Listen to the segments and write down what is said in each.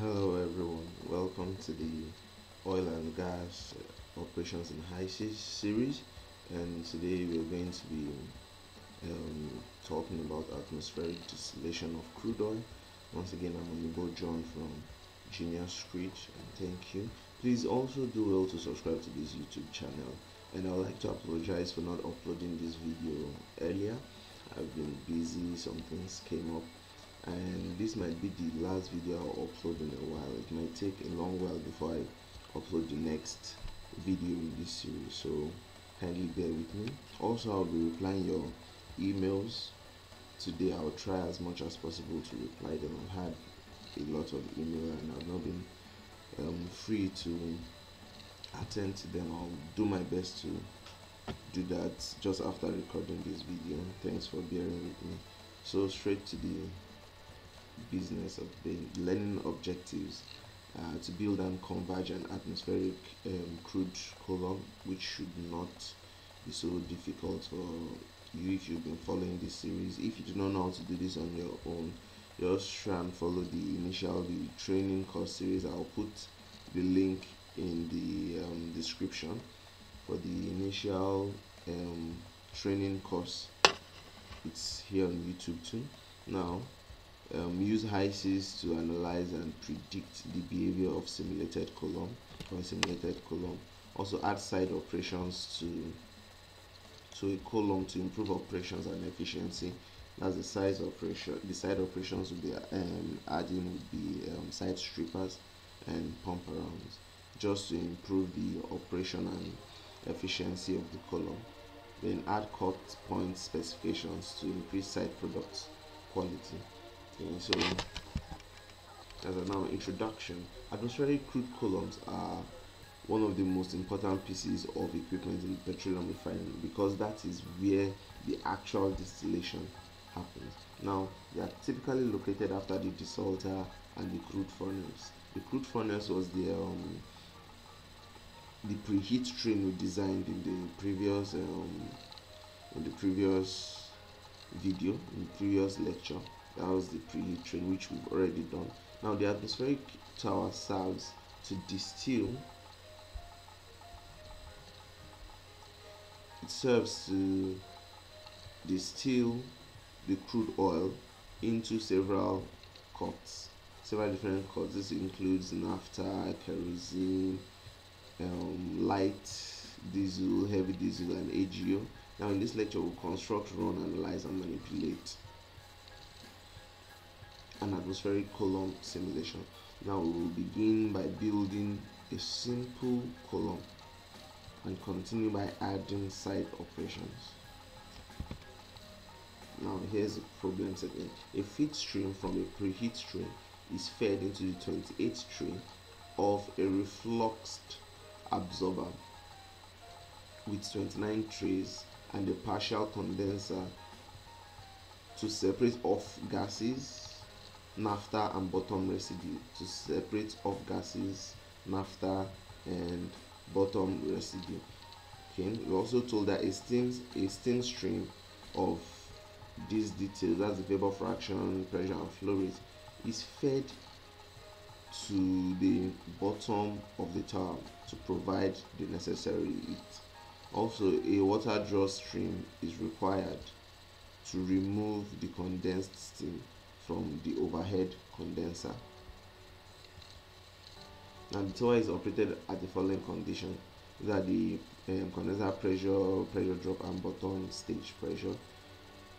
Hello everyone, welcome to the oil and gas operations in HYSYS series and today we're going to be um, talking about atmospheric distillation of crude oil. Once again I'm on the Onibo John from Genius Creed and thank you. Please also do well to subscribe to this YouTube channel and I would like to apologize for not uploading this video earlier. I've been busy, some things came up and this might be the last video I'll upload in a while. It might take a long while before I upload the next video in this series so kindly bear with me. Also I'll be replying your emails. Today I'll try as much as possible to reply them. I've had a lot of email and I've not been um, free to attend to them. I'll do my best to do that just after recording this video. Thanks for bearing with me. So straight to the business of the learning objectives uh, to build and converge an atmospheric um, crude column which should not be so difficult for you if you've been following this series. If you do not know how to do this on your own just try and follow the initial the training course series. I'll put the link in the um, description for the initial um, training course. It's here on youtube too. Now um, use HYSYS to analyze and predict the behavior of simulated column or simulated column. Also add side operations to to a column to improve operations and efficiency. That's the size operation. The side operations will be um, adding would be um, side strippers and pump arounds, just to improve the operation and efficiency of the column. Then add cut point specifications to increase side product quality okay so as now introduction atmospheric crude columns are one of the most important pieces of equipment in petroleum refining because that is where the actual distillation happens. Now they are typically located after the desalter and the crude furnace. The crude furnace was the um, the preheat train we designed in the previous um, in the previous video in the previous lecture that was the preheat train which we've already done. Now the atmospheric tower serves to distill. It serves to distill the crude oil into several cuts several different cuts. This includes naphtha kerosene um, light diesel heavy diesel and AGO now in this lecture we'll construct run analyze and manipulate an atmospheric column simulation. Now we will begin by building a simple column and continue by adding side operations. Now here's the problem setting. A feed stream from a preheat train is fed into the 28th train of a refluxed absorber with 29 trays and a partial condenser to separate off gases naphtha and bottom residue to separate off gases naphtha and bottom residue. Okay we also told that a steam a steam stream of these details that's the vapor fraction pressure and flow rate is fed to the bottom of the tower to provide the necessary heat. Also a water draw stream is required to remove the condensed steam from the overhead condenser. Now the tower is operated at the following condition. Are the um, condenser pressure, pressure drop and bottom stage pressure.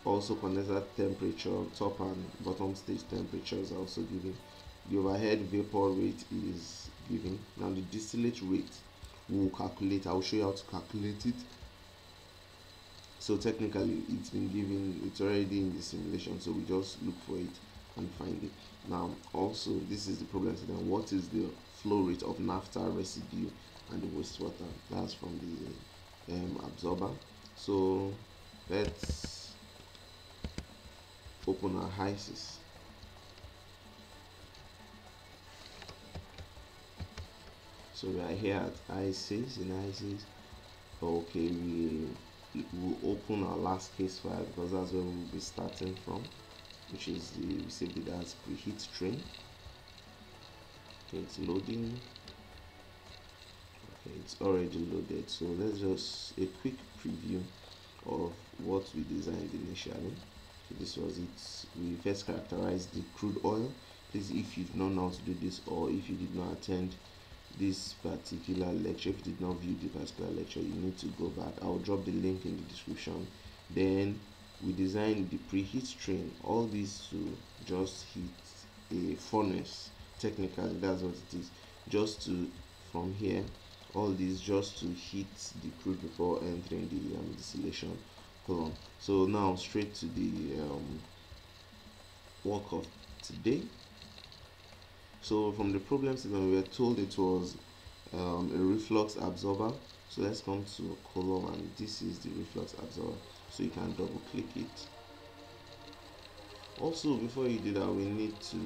Also condenser temperature, top and bottom stage temperatures are also given. The overhead vapor rate is given. Now the distillate rate we will calculate. I will show you how to calculate it so technically it's been given it's already in the simulation so we just look for it and find it. Now also this is the problem. So then what is the flow rate of naphtha residue and the wastewater? That's from the um, absorber. So let's open our HYSYS so we are here at HYSYS in HYSYS okay we will open our last case file because that's where we'll be starting from which is the we saved it as preheat train. Okay it's loading. Okay it's already loaded. So let's just a quick preview of what we designed initially. So this was it. We first characterized the crude oil. Please if you've not know how to do this or if you did not attend this particular lecture if you did not view the particular lecture you need to go back. I'll drop the link in the description. Then we designed the preheat train all these to just heat a furnace technically that's what it is. Just to from here all these just to heat the crude before entering the um, distillation column. So now straight to the um, work of today so from the problem statement we were told it was um, a reflux absorber. So let's come to column and this is the reflux absorber. So you can double click it. Also before you do that we need to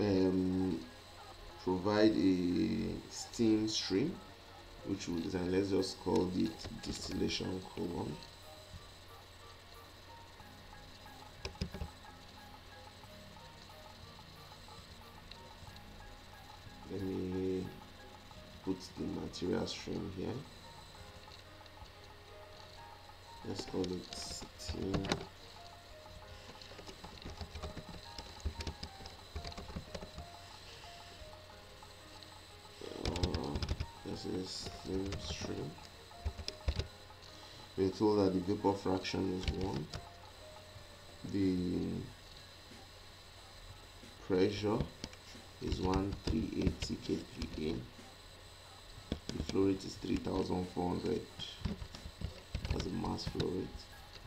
um, provide a steam stream which we design let's just call it distillation column material stream here. Let's call it steam uh, this is steam stream. We're told that the vapor fraction is 1 the pressure is 1380 kPa. Flow rate is 3400 as a mass flow rate.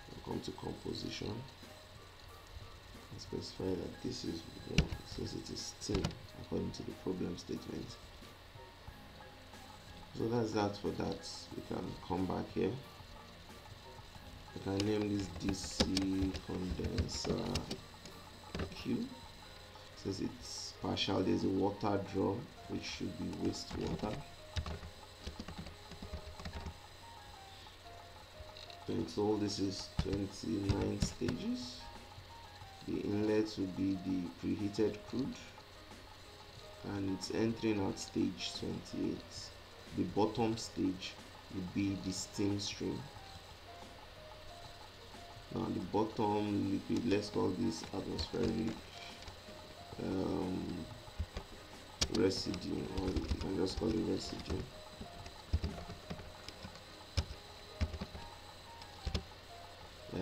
We'll come to composition and specify that this is 1 since it is steam according to the problem statement. So that's that for that. We can come back here. I can name this DC condenser Q since it's partial there's a water draw which should be wastewater so all this is 29 stages. The inlet will be the preheated crude. And it's entering at stage 28 the bottom stage will be the steam stream. Now the bottom liquid let's call this atmospheric um, residue or you can just call it residue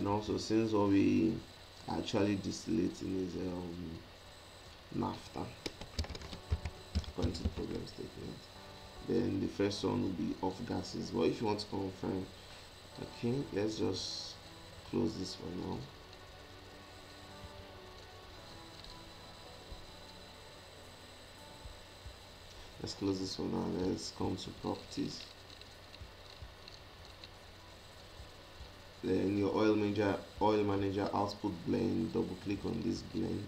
and also since what we actually distillating is um, to the problem statement then the first one will be off gases. But if you want to confirm okay let's just close this for now. Let's close this one now let's come to properties then your oil manager oil manager output blend double click on this blend.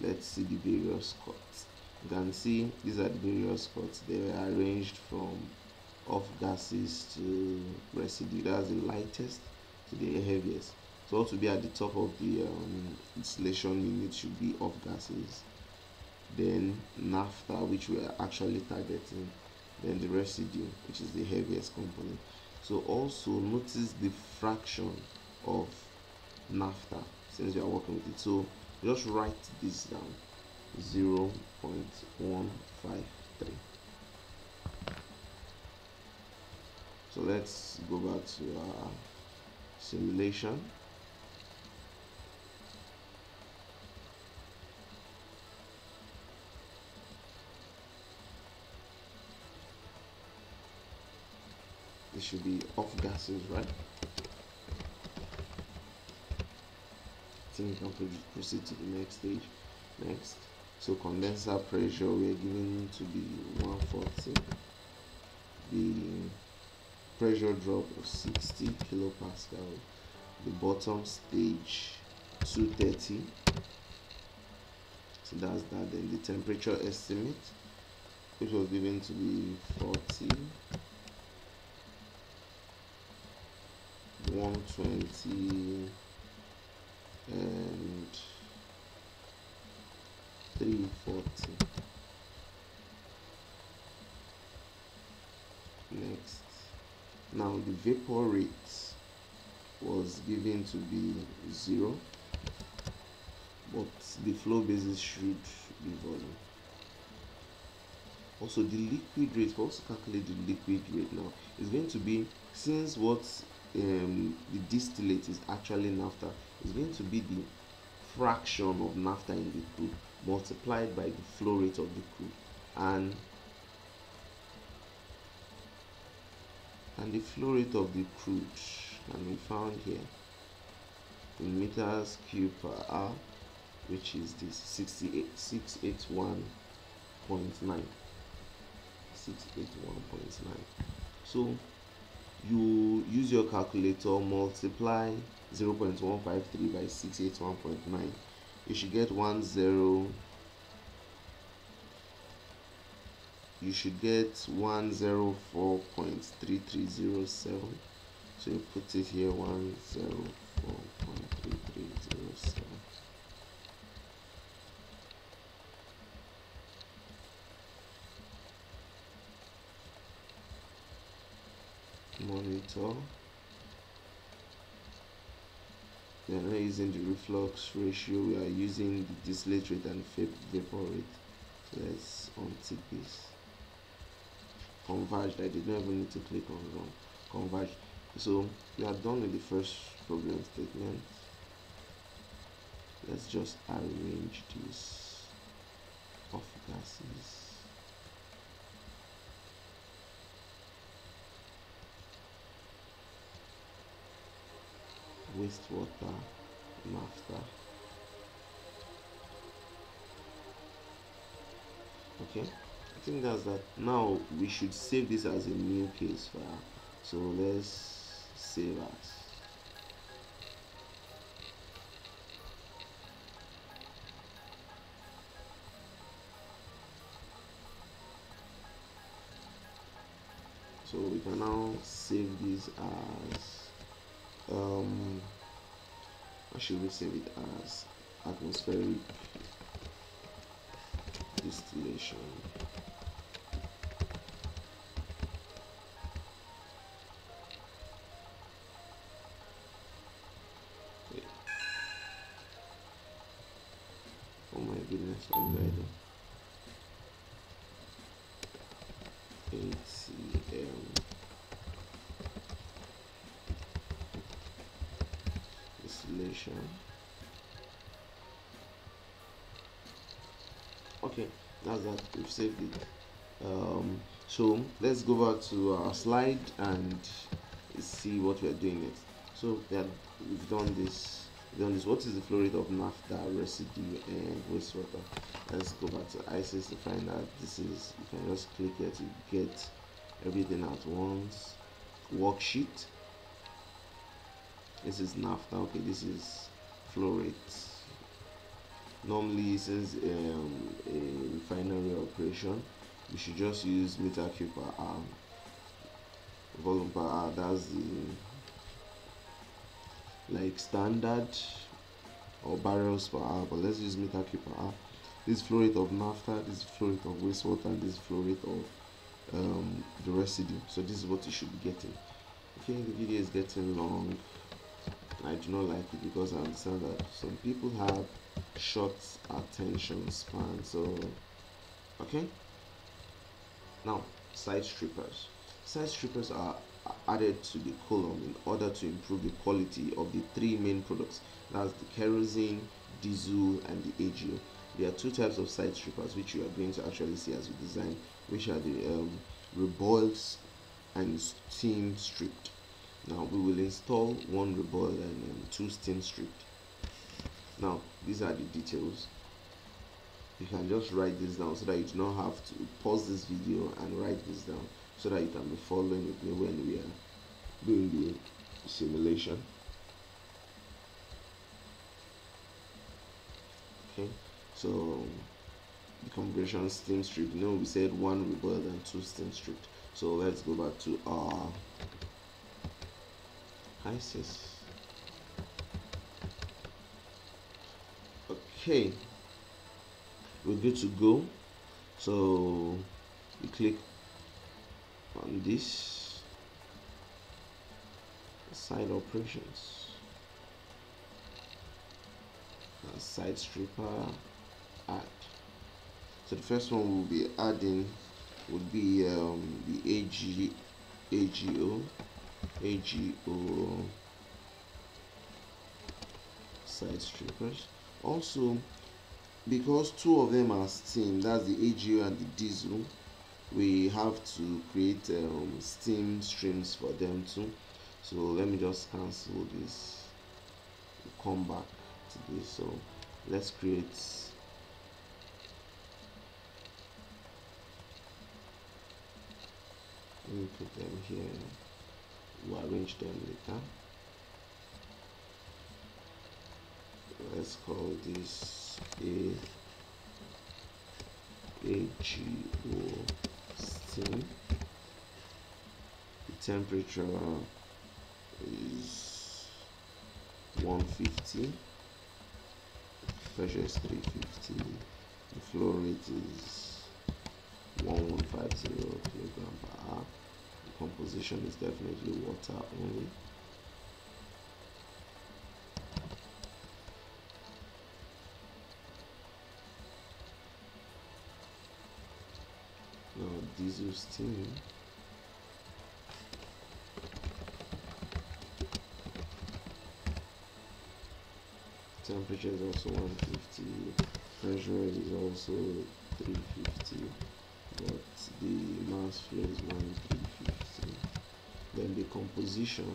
Let's see the various cuts you can see these are the various cuts they are arranged from off gases to residue. That's the lightest to the heaviest. So will be at the top of the um, installation unit should be off gases. Then naphtha which we are actually targeting. Then the residue which is the heaviest component so also notice the fraction of naphtha since we are working with it. So just write this down. 0 0.153 so let's go back to our simulation it should be off gases right? Think we can proceed to the next stage. Next. So condenser pressure we are given to be 140 the pressure drop of 60 kilopascal. The bottom stage 230 so that's that. Then the temperature estimate which was given to be 40 120 and 340 next. Now the vapor rate was given to be zero but the flow basis should be volume. Also the liquid rate also calculate the liquid rate now is going to be since what um, the distillate is actually naphtha. Is going to be the fraction of naphtha in the crude multiplied by the flow rate of the crude. And and the flow rate of the crude can be found here in meters cube per hour which is this 68 681.9 681.9 so you use your calculator multiply 0.153 by 681.9 you should get 1 0 you should get 104.3307 so you put it here 104.3307 monitor. Are not using the reflux ratio we are using the distillate rate and vapor rate. So let's untick this converged i did not even need to click on wrong. So we are done with the first problem statement. Let's just arrange this off gases wastewater naphtha okay i think that's that. Now we should save this as a new case file so let's save as so we can now save this as um should we save it as? Atmospheric distillation it um, so let's go back to our slide and see what we're doing next. So we've done this we've done this. What is the flow rate of naphtha residue and wastewater? Let's go back to HYSYS to find out. This is you can just click here to get everything at once. Worksheet. This is naphtha. Okay this is flow rate normally since um, a refinery operation we should just use meter cube per hour volume per hour that's the like standard or barrels per hour but let's use meter cube per hour this flow rate of naphtha this flow rate of wastewater this flow rate of um, the residue. So this is what you should be getting. Okay the video is getting long. I do not like it because I understand that some people have short attention span so okay. Now side strippers. Side strippers are added to the column in order to improve the quality of the three main products. That's the kerosene diesel and the AGO there are two types of side strippers which you are going to actually see as we design which are the um, reboiled and steam stripped. Now we will install one reboiled and um, two steam stripped now these are the details. You can just write this down so that you do not have to pause this video and write this down so that you can be following with me when we are doing the simulation. Okay so the configuration steam strip you know we said one reboiled and two steam stripped so let's go back to our HYSYS okay we're good to go. So you click on this. Side operations. Uh, side stripper add. So the first one we'll be adding would be um, the AG, AGO AGO side strippers also because two of them are steam that's the AGO and the diesel we have to create um, steam streams for them too. So let me just cancel this come back to this. So let's create let me put them here. We'll arrange them later let's call this a AGO steam the temperature is 150 pressure is 350 the flow rate is 1150 kilogram per hour. The composition is definitely water only diesel steam temperature is also 150 pressure is also 350 but the mass flow is 1350 then the composition.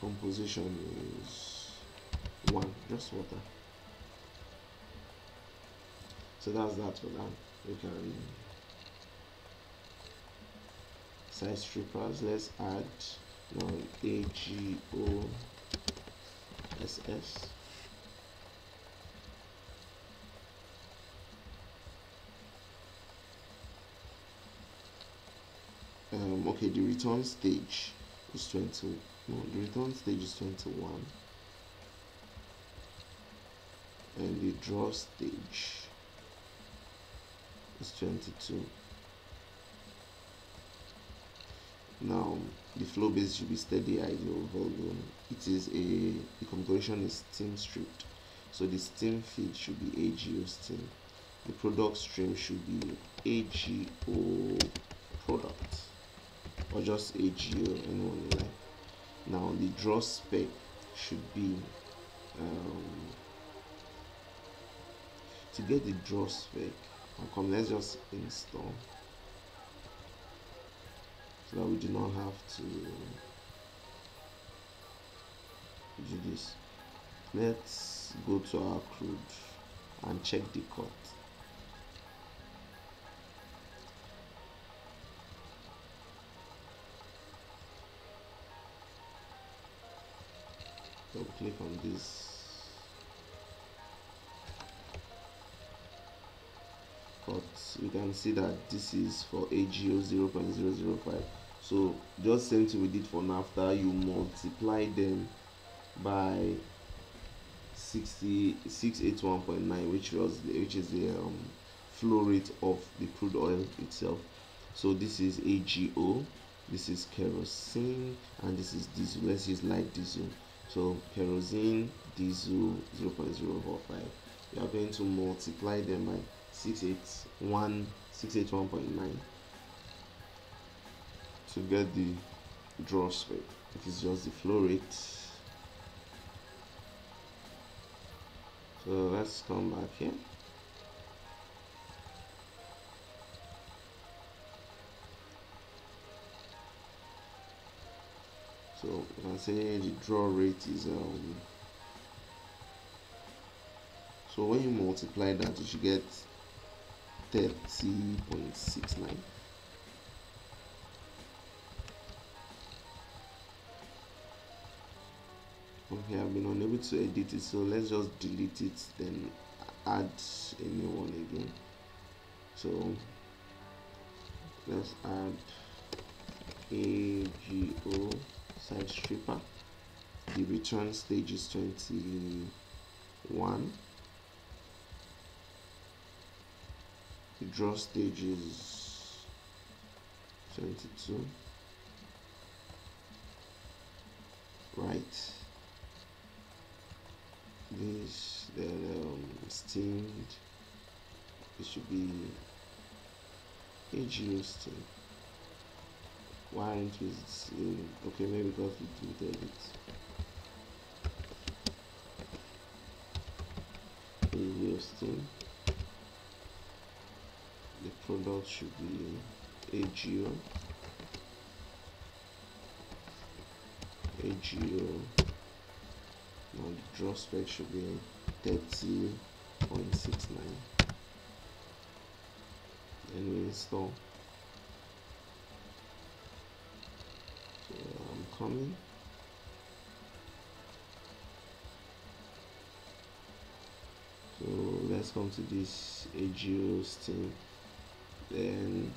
Composition is one just water so that's that for that we can size strippers let's add now AGO SS um, okay the return stage is 20 no the return stage is 21 and the draw stage is 22 now the flow base should be steady ideal volume. It is a the configuration is steam stripped so the steam feed should be AGO steam. The product stream should be AGO product or just AGO anyone like now the draw spec should be um, to get the draw spec how come? Let's just install. So that we do not have to do this. Let's go to our crude and check the cut. Double click on this cut you can see that this is for AGO 0.005 so just same thing we did for naphtha you multiply them by 681.9 which was which is the um, flow rate of the crude oil itself. So this is AGO this is kerosene and this is diesel. Let's use light diesel. So kerosene diesel 0.045 we are going to multiply them by 681 681.9 to get the draw spec it is just the flow rate. So let's come back here. So you can say the draw rate is um so when you multiply that you should get 30.69 okay I've been unable to edit it so let's just delete it then add a new one again. So let's add AGO side stripper. The return stage is 21 the draw stage is 22 right. This then um, steamed it should be AGO steam why aren't we okay maybe because we deleted it AGO steam the product should be AGO oh. AGO oh. now the draw spec should be 30.69 and we install. So I'm coming. So let's come to this AGO oh, steam then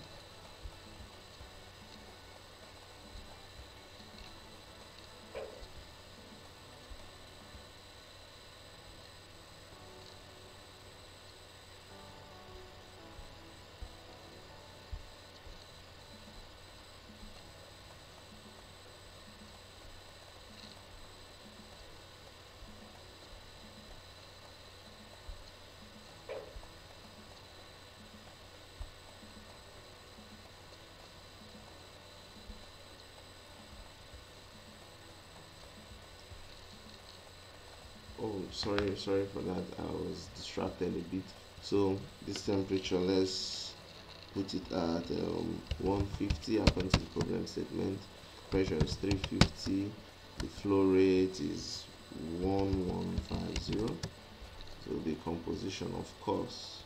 sorry sorry for that. I was distracted a bit. So this temperature let's put it at um, 150 according to the problem statement. Pressure is 350 the flow rate is 1150 so the composition of course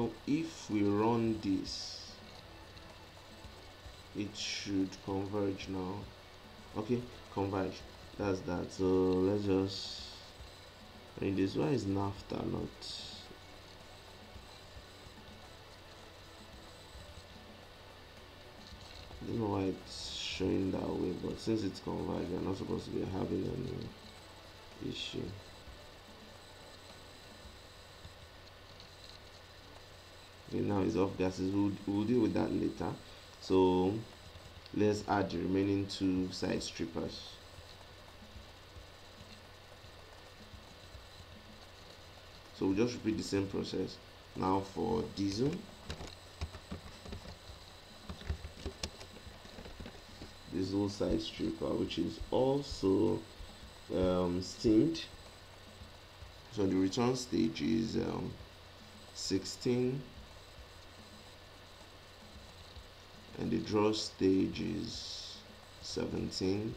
so if we run this it should converge now. Okay converge. That's that. So let's just read this. Why is naphtha not? I don't know why it's showing that way but since it's converged we're not supposed to be having any issue okay now it's off gases. We'll, we'll deal with that later. So let's add the remaining two side strippers. So we'll just repeat the same process. Now for diesel. Diesel side stripper which is also um, so the return stage is um, 16 and the draw stage is 17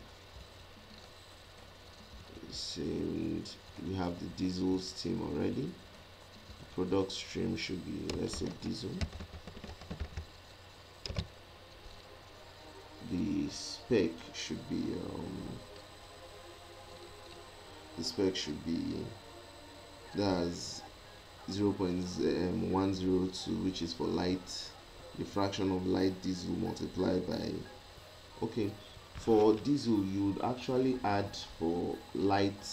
and we have the diesel steam already. The product stream should be let's say diesel. The spec should be um, the spec should be that's 0.102 which is for light the fraction of light diesel multiplied by okay for diesel you would actually add for light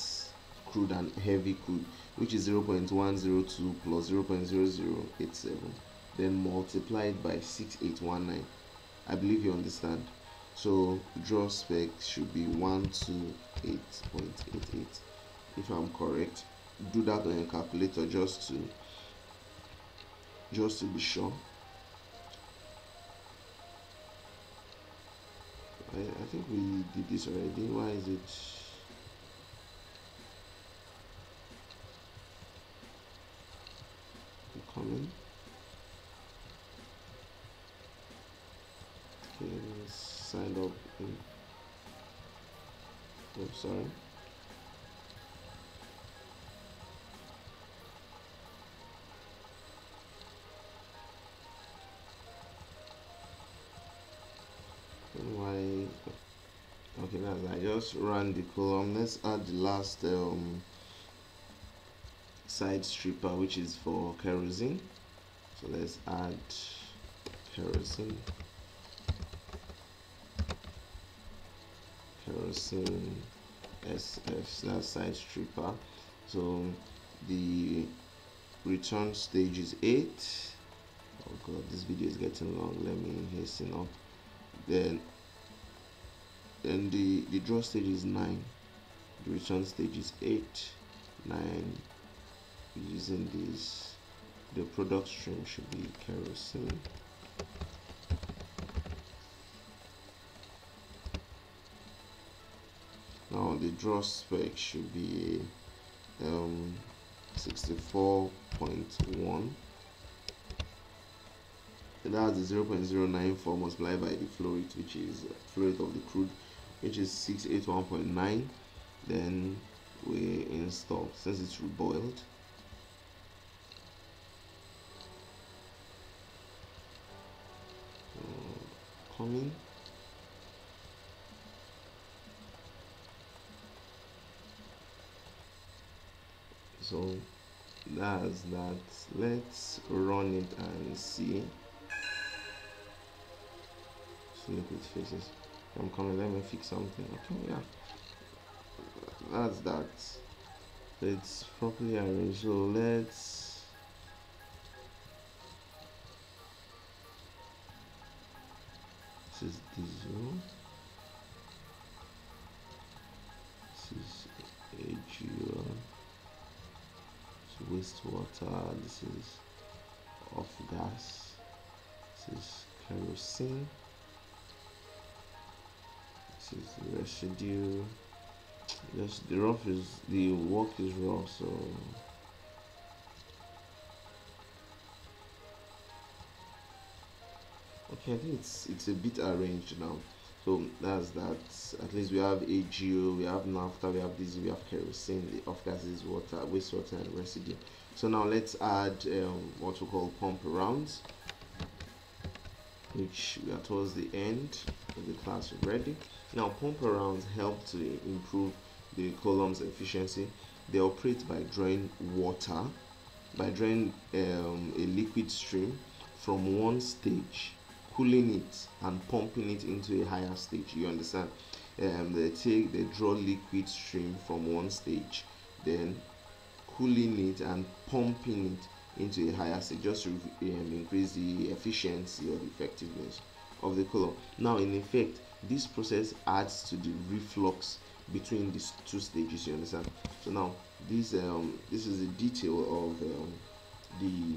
crude and heavy crude which is 0.102 plus 0.0087 then multiplied by 6819 i believe you understand. So draw spec should be 128.88 if i'm correct do that on your calculator just to just to be sure I, I think we did this already why is it? Coming okay let's sign up in oh sorry why? Okay that's I just ran the column let's add the last um, side stripper which is for kerosene. So let's add kerosene. Kerosene SF that side stripper. So the return stage is 8 oh god this video is getting long. Let me hasten up. Then then the the draw stage is 9 the return stage is 8 9 using this the product stream should be kerosene. Now the draw spec should be um, 64.1 and that's the 0.094 multiplied by the flow rate which is flow rate of the crude which is 681.9 then we install since it's reboiled. Coming so that's that. Let's run it and see. Liquid faces I'm coming let me fix something. Okay yeah. That's that. It's properly arranged so let's this is diesel this is AGO wastewater. This is off gas. This is kerosene is the residue just the rough is the work is raw so. Okay I think it's it's a bit arranged now. So that's that. At least we have AGO we have naphtha we have diesel we have kerosene the off gases water wastewater and residue. So now let's add um, what we call pump arounds which we are towards the end of the class already now pump arounds help to improve the column's efficiency. They operate by drawing water by drawing um, a liquid stream from one stage cooling it and pumping it into a higher stage. You understand? Um, they take they draw liquid stream from one stage then cooling it and pumping it into a higher stage just to um, increase the efficiency or the effectiveness of the color. Now in effect this process adds to the reflux between these two stages you understand? So now this um this is a detail of um, the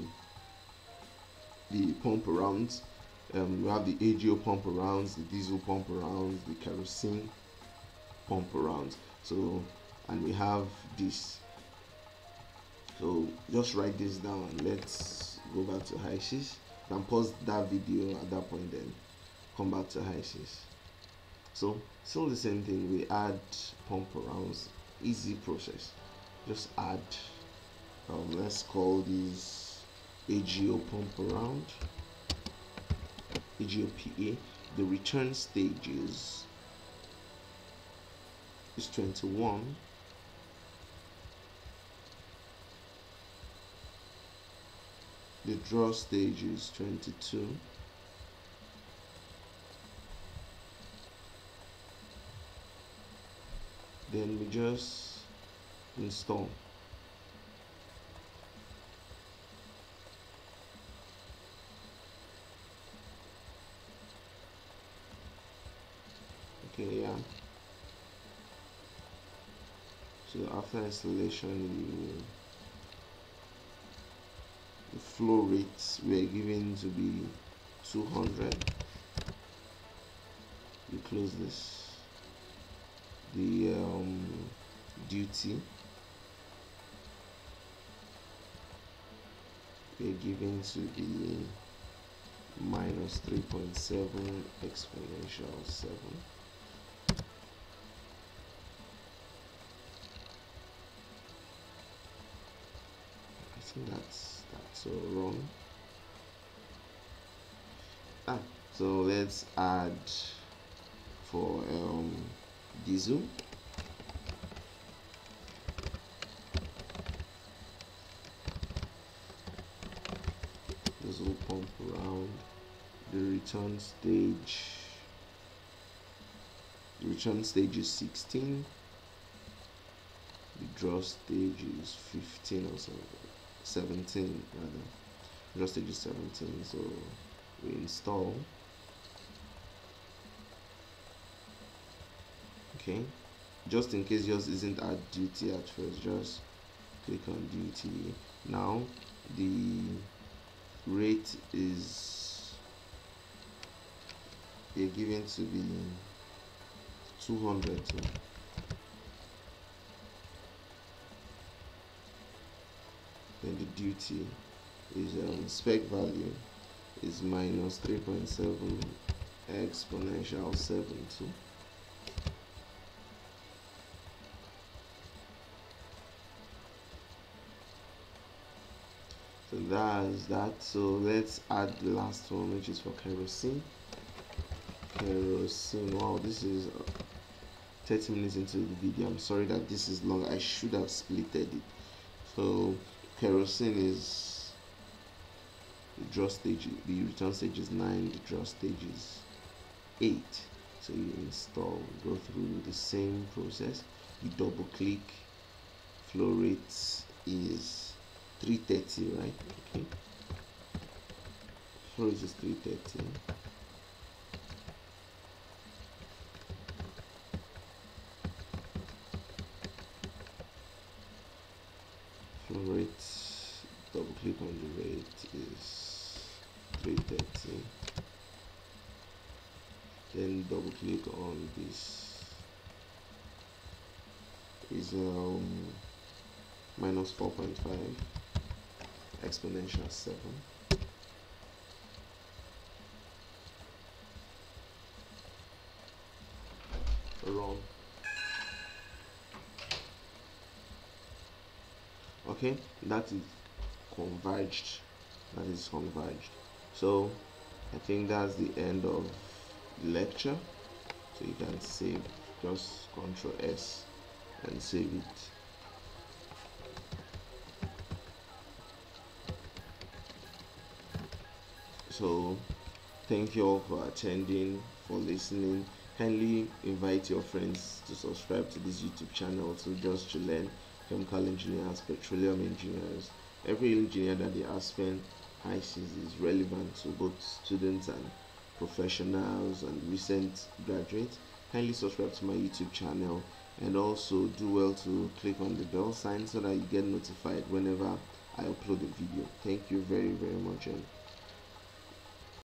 the pump arounds um, we have the AGO pump arounds the diesel pump arounds the kerosene pump arounds so and we have this. So just write this down and let's go back to HYSYS and pause that video at that point then come back to HYSYS so still the same thing we add pump arounds easy process. Just add um, let's call this AGO pump around AGOPA the return stage is is 21 the draw stage is 22 then we just install. Okay yeah. So after installation the flow rates were given to be 200 we close this the um, duty we're given to be minus 3.7 exponential 7 I think that's that's all wrong. Ah so let's add for um, diesel diesel pump around. The return stage. The return stage is 16 the draw stage is 15 or so 17 rather. Draw stage is 17 so we install. Okay. Just in case yours isn't at duty at first just click on duty. Now the rate is they're given to be 200 so then the duty is um, spec value is minus 3.7 exponential 7 2 so that's that. So let's add the last one which is for kerosene. Kerosene. Wow this is uh, 30 minutes into the video. I'm sorry that this is long. I should have splitted it. So kerosene is the draw stage the return stage is 9 the draw stage is 8 so you install go through the same process. You double click flow rate is 330 right? Okay. Flow rate is 330 flow rate double click on the rate is 330 then double click on this. Is um minus 4.5 exponential 7 Wrong. okay that is converged. That is converged. So I think that's the end of the lecture. So you can save. Just control S and save it so thank you all for attending for listening. Kindly invite your friends to subscribe to this youtube channel to just to learn chemical engineers petroleum engineers. Every engineer that the aspen HYSYS is relevant to both students and professionals and recent graduates. Kindly subscribe to my youtube channel and also do well to click on the bell sign so that you get notified whenever i upload a video. Thank you very very much and